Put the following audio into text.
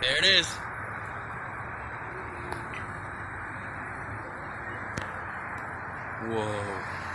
There it is. Whoa.